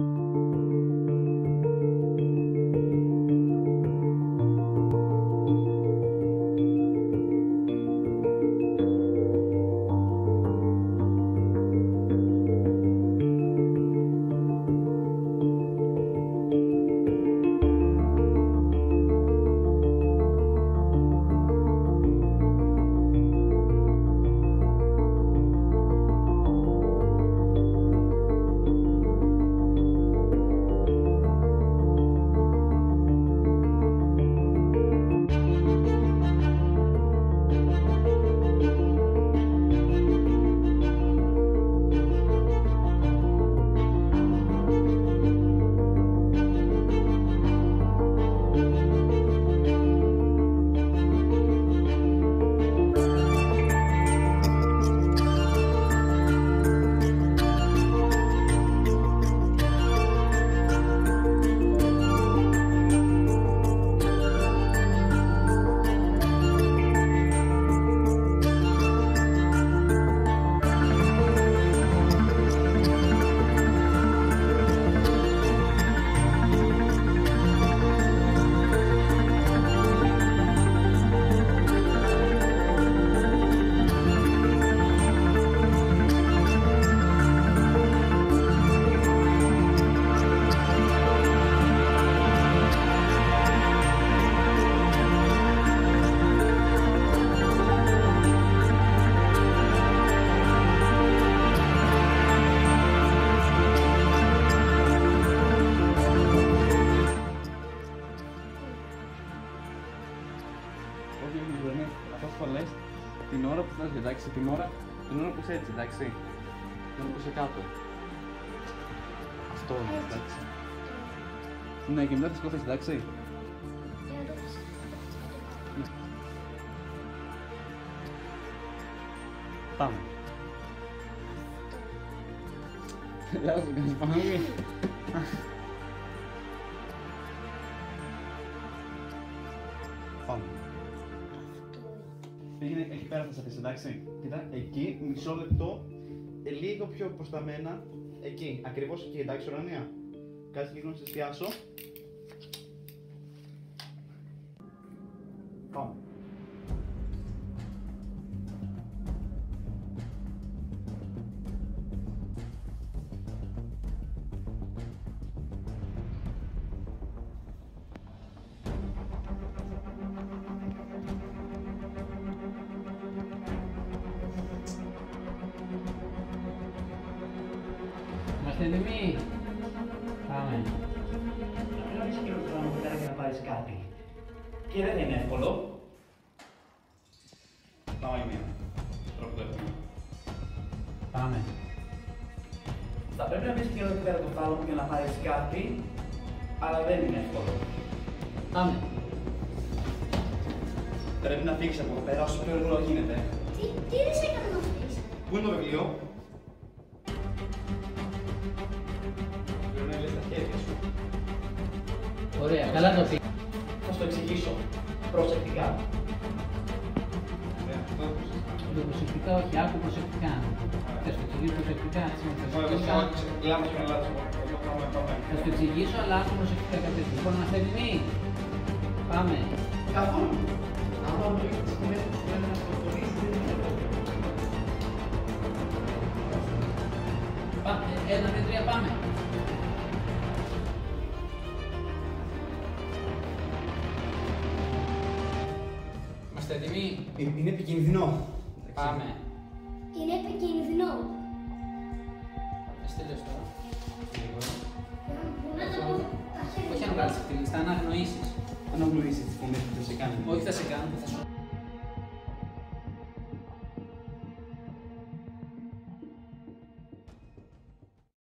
Όχι, όχι, δεν είναι. Αυτός που λες την ώρα που θα εντάξει, την ώρα, την ώρα που είσαι έτσι, εντάξει. Την ώρα που είσαι κάτω. Αυτό είναι, εντάξει. Ναι, και μετά θα σκόθεις, εντάξει. Ναι. Πάμε. Λάθος, κάνεις πάνω Πήγαινε εκεί πέρα θα σε αφήσει, εντάξει. Κοίτα, εκεί, μισό λεπτό, ε, λίγο πιο προς τα μένα. Εκεί, ακριβώς εκεί, εντάξει, ουρανία. Κάτσε λίγο να σε εστιάσω. Είμαστε έτοιμοι. Πάμε. Δεν έχεις και χρόνο που για να πάρεις κάτι. Και δεν είναι εύκολο. Πάμε άλλη μία. Τώρα που το έχουμε. Πάμε. Θα πρέπει να πεις και εδώ πέρα το φάλο για να πάρεις κάτι, αλλά δεν είναι εύκολο. Πάμε. Πρέπει να φύγεις από εδώ πέρα όσο πιο γρήγορα γίνεται. Τι, τι δεν σε έκανε να φύγεις; Πού είναι το βιβλίο; Ωραία, καλά το πήγε. Θα σου το εξηγήσω προσεκτικά. Ωραία, αυτό το συζητάμε. Το προσεκτικά, όχι, άκου προσεκτικά. Θα σου εξηγήσω προσεκτικά, έτσι με Όχι, προσεκτικά. όχι, λάθος με λάθος. Εγώ πάμε, πάμε. Θα σου εξηγήσω, αλλά άκου προσεκτικά κάτι. Λοιπόν, είμαστε έτοιμοι. Πάμε. Καθόλου. Άμα μου έχεις τις κουβέντες που πρέπει να σκοτωρήσεις, δεν είναι εύκολο. Πάμε. Ένα, δύο, τρία, πάμε. Είμαστε έτοιμοι; Ε, Είναι επικίνδυνο. Πάμε. Είναι επικίνδυνο. Στείλες τώρα. Μπορώ να τα πω τα χέρια. Όχι αν βγάλεις τη λίστα, αναγνωρίσεις. Αν αγνοήσεις τις φωνές που θα σε κάνει. Όχι θα σε κάνω, θα σου